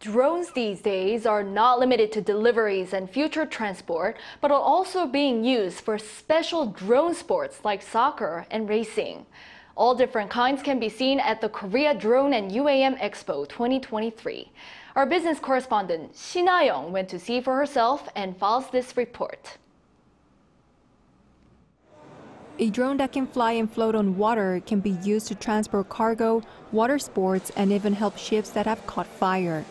Drones these days are not limited to deliveries and future transport, but are also being used for special drone sports like soccer and racing. All different kinds can be seen at the Korea Drone and UAM Expo 2023. Our business correspondent Shin Ha-young went to see for herself and files this report. A drone that can fly and float on water can be used to transport cargo, water sports, and even help ships that have caught fire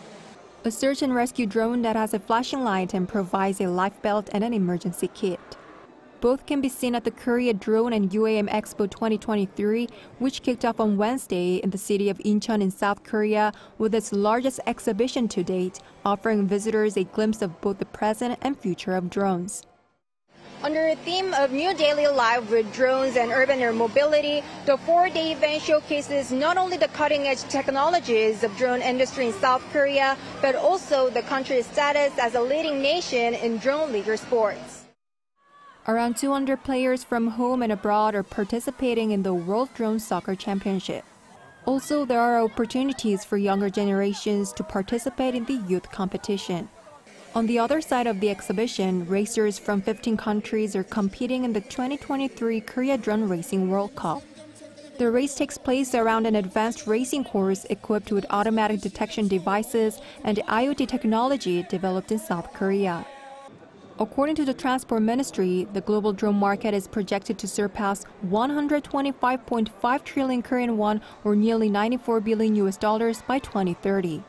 a search and rescue drone that has a flashing light and provides a life belt and an emergency kit. Both can be seen at the Korea Drone and UAM Expo 2023, which kicked off on Wednesday in the city of Incheon in South Korea with its largest exhibition to date, offering visitors a glimpse of both the present and future of drones. Under the theme of New Daily Life with drones and urban air mobility, the four-day event showcases not only the cutting-edge technologies of drone industry in South Korea, but also the country's status as a leading nation in drone leisure sports. Around 200 players from home and abroad are participating in the World Drone Soccer Championship. Also, there are opportunities for younger generations to participate in the youth competition. On the other side of the exhibition, racers from 15 countries are competing in the 2023 Korea Drone Racing World Cup. The race takes place around an advanced racing course equipped with automatic detection devices and IoT technology developed in South Korea. According to the Transport Ministry, the global drone market is projected to surpass 125.5 trillion Korean won or nearly 94 billion US dollars by 2030.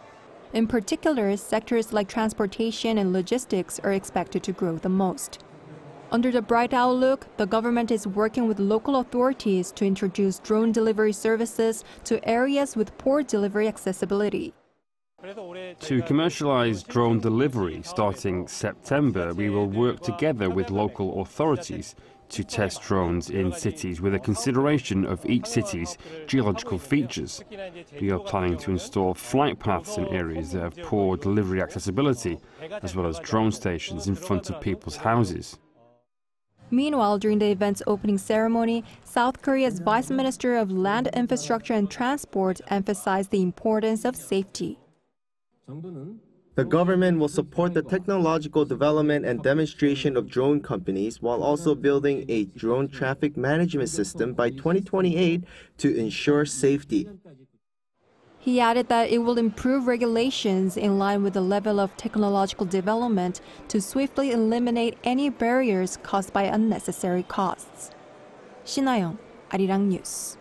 In particular, sectors like transportation and logistics are expected to grow the most. Under the bright outlook, the government is working with local authorities to introduce drone delivery services to areas with poor delivery accessibility. To commercialize drone delivery starting September, we will work together with local authorities to test drones in cities with a consideration of each city's geological features. We are planning to install flight paths in areas that have poor delivery accessibility, as well as drone stations in front of people's houses. Meanwhile, during the event's opening ceremony, South Korea's Vice Minister of Land Infrastructure and Transport emphasized the importance of safety. The government will support the technological development and demonstration of drone companies while also building a drone traffic management system by 2028 to ensure safety. He added that it will improve regulations in line with the level of technological development to swiftly eliminate any barriers caused by unnecessary costs. 신하영, 아리랑 뉴스.